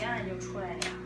一按就出来了呀。